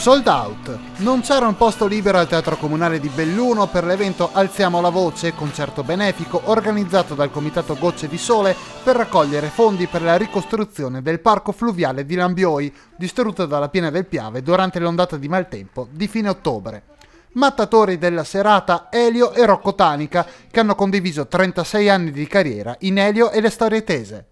Sold out. Non c'era un posto libero al Teatro Comunale di Belluno per l'evento Alziamo la Voce, concerto benefico organizzato dal Comitato Gocce di Sole per raccogliere fondi per la ricostruzione del parco fluviale di Lambioi, distrutto dalla piena del Piave durante l'ondata di maltempo di fine ottobre. Mattatori della serata Elio e Rocco Tanica, che hanno condiviso 36 anni di carriera in Elio e le storie tese.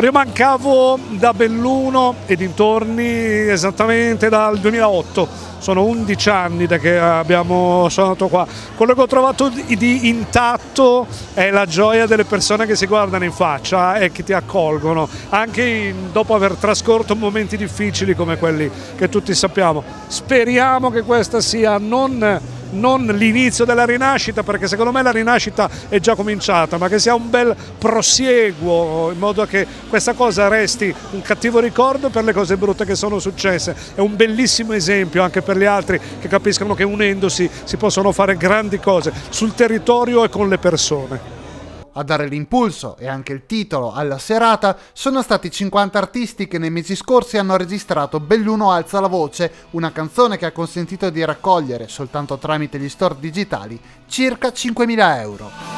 Io mancavo da Belluno e dintorni esattamente dal 2008 sono 11 anni da che abbiamo suonato qua. Quello che ho trovato di intatto è la gioia delle persone che si guardano in faccia e che ti accolgono, anche dopo aver trascorso momenti difficili come quelli che tutti sappiamo. Speriamo che questa sia non non l'inizio della rinascita perché secondo me la rinascita è già cominciata ma che sia un bel prosieguo in modo che questa cosa resti un cattivo ricordo per le cose brutte che sono successe è un bellissimo esempio anche per gli altri che capiscono che unendosi si possono fare grandi cose sul territorio e con le persone. A dare l'impulso e anche il titolo alla serata sono stati 50 artisti che nei mesi scorsi hanno registrato Belluno alza la voce, una canzone che ha consentito di raccogliere, soltanto tramite gli store digitali, circa 5.000 euro.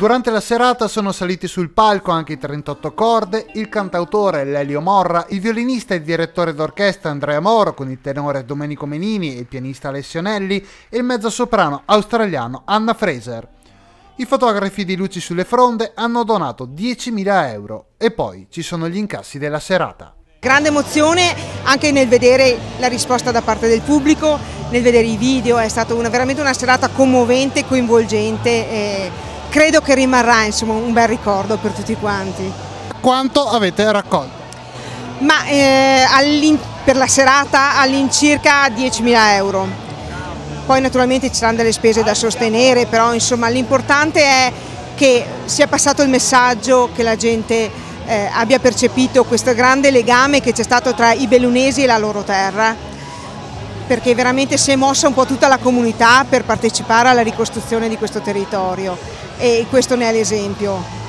Durante la serata sono saliti sul palco anche i 38 corde, il cantautore Lelio Morra, il violinista e direttore d'orchestra Andrea Moro con il tenore Domenico Menini e il pianista Alessio Nelli e il mezzosoprano australiano Anna Fraser. I fotografi di Luci sulle fronde hanno donato 10.000 euro e poi ci sono gli incassi della serata. Grande emozione anche nel vedere la risposta da parte del pubblico, nel vedere i video, è stata una, veramente una serata commovente, coinvolgente. E credo che rimarrà insomma, un bel ricordo per tutti quanti. Quanto avete raccolto? Ma eh, per la serata all'incirca 10.000 euro. Poi naturalmente ci saranno delle spese da sostenere, però l'importante è che sia passato il messaggio, che la gente eh, abbia percepito questo grande legame che c'è stato tra i bellunesi e la loro terra, perché veramente si è mossa un po' tutta la comunità per partecipare alla ricostruzione di questo territorio e questo ne è l'esempio.